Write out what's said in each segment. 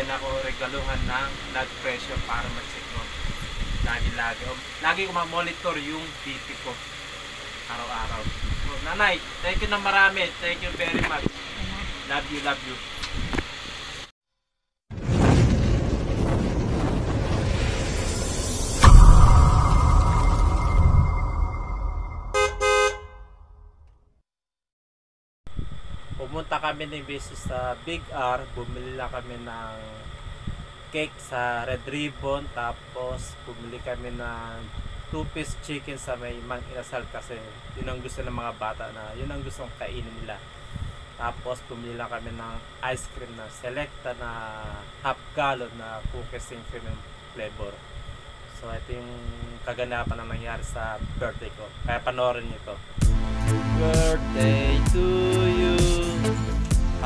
bibigyan ako regaluhan ng blood pressure para ma-check ko. Lagi-lagi. Lagi ko ma-monitor yung BP ko. Araw-araw. So, nanay, thank you na marami. Thank you very much. Love you, love you. Pumunta kami ng beses sa Big R. Bumili lang kami ng cake sa Red Ribbon. Tapos bumili kami ng two-piece chicken sa may Mang Inasal kasi yun ang gusto ng mga bata na yun ang gustong kainin nila. Tapos bumili lang kami ng ice cream na selecta na half gallon na cookies and cream and flavor. So ito yung kaganapan na nangyari sa birthday ko. Kaya panoorin niyo to. Birthday to you.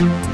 Ano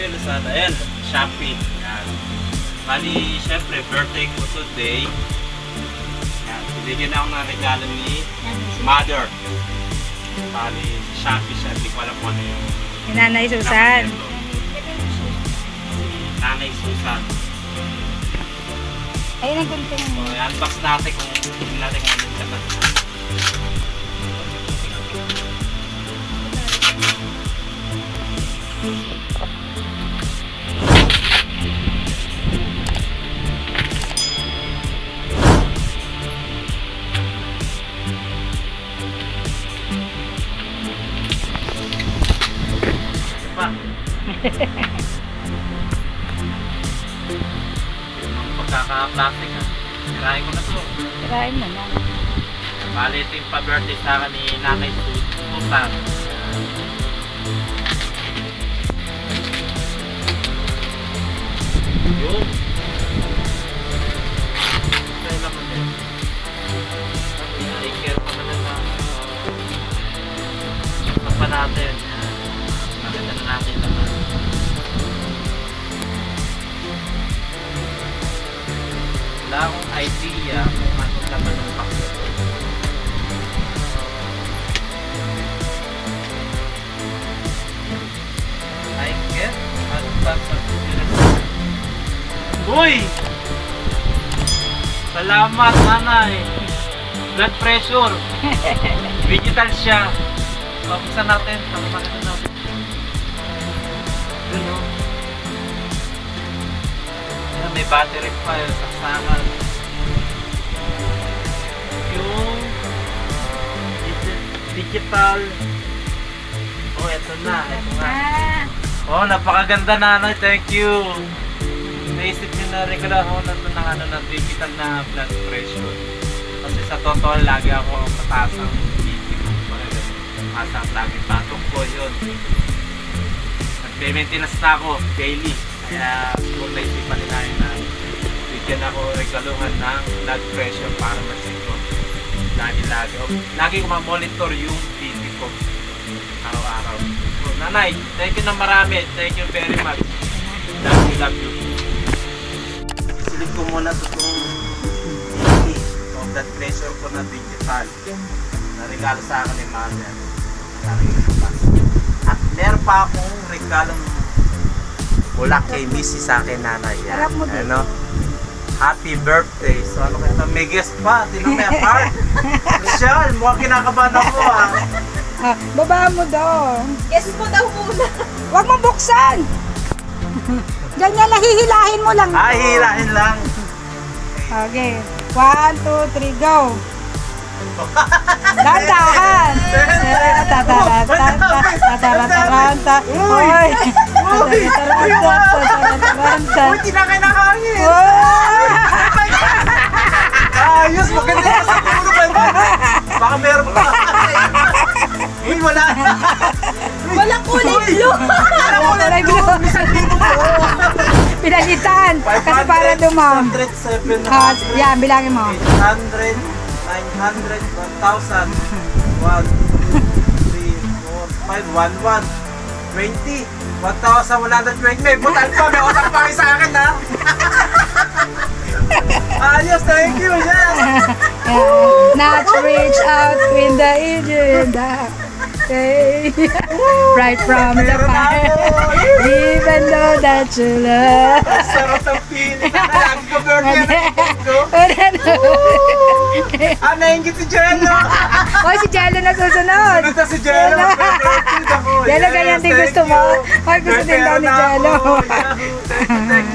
Shopee, Lazada. Ayan, Shopee. Yan. Bali, syempre, birthday ko today. Yan, binigyan ako ng regalo ni mother. Bali, Shopee siya. Hindi ko alam kung ano yung Si Nanay Susan. Si Nanay Susan. Ayun ang gunting. So, i-unbox natin kung hindi natin kung ano yung Pa. Pagkaka-plastic ha. Tirahin ko na to. Tirahin mo na. Bali, ito yung pa-birthday sa akin ni Nanay Su- Susan. Yun. Naman care pa naman na. Ito pa natin. Idea kung ano naman ang pakit. I guess, ba sa Uy! Salamat, nanay! Blood pressure! Digital siya! Pabuksan natin, para makita natin. Yun o. battery pa yung saksakan. Digital. Oh, eto na. Eto. Ah, Oh, napakaganda nanay. Thank you. Naisip niyo na regalo ako na ng ano ng digital na blood pressure. Kasi sa totoo lagi ako mataas ang BP ko. Mataas ang lagi patong ko yun. Nagpe-maintenance na ako daily. Kaya kung naisipan nila yun na bigyan ako regaluhan ng blood pressure para ma-check ko. Lagi-lagi. O, Lagi ko ma-monitor yung BP ko. Araw-araw. So, nanay, thank you na marami. Thank you very much. Love you, love you. Isilip ko muna ito itong BP o blood pressure ko na digital. Na regalo sa akin ni Mother. At meron pa akong regalong mula kay Missy sa akin nanay. Harap mo din. Ano? Happy birthday. So ano kaya may guest pa. Tinan mo yung heart. Michelle, mukhang kinakabahan ako ah. ah, baba mo doon. Yes po daw muna. Huwag mo buksan. Ganyan lang, hihilahin mo lang. Ah, hilahin lang. Okay. One, two, three, go. Dandahan. Tatarataranta. Tatarataranta. Uy. Uy, tinakay na hangin. Ayos, magaling ka sa puno ba ba? Baka meron pa. Uy, wala na. Walang kulay blue. Walang blue. blue. Isang libo po. Pinalitan. Kasi para dumam. 500, 700, Ah, yan, bilangin mo. 800, 900, 1,000, 1, 2, 3, 4, 5, 1, 1, 20, 1,120. May butal pa, may utang pa sa akin ha. Ayos, thank you, yes. Not reach out in the engine. Okay. right from the fire. Even though that you love. Sarap ng feeling. Birthday ko. Ah, naingit si Jello. oh, si Jello na susunod. Gusto si Jello. Jello, ganyan din gusto mo. Ay, gusto din daw ni Jello. Thank you, thank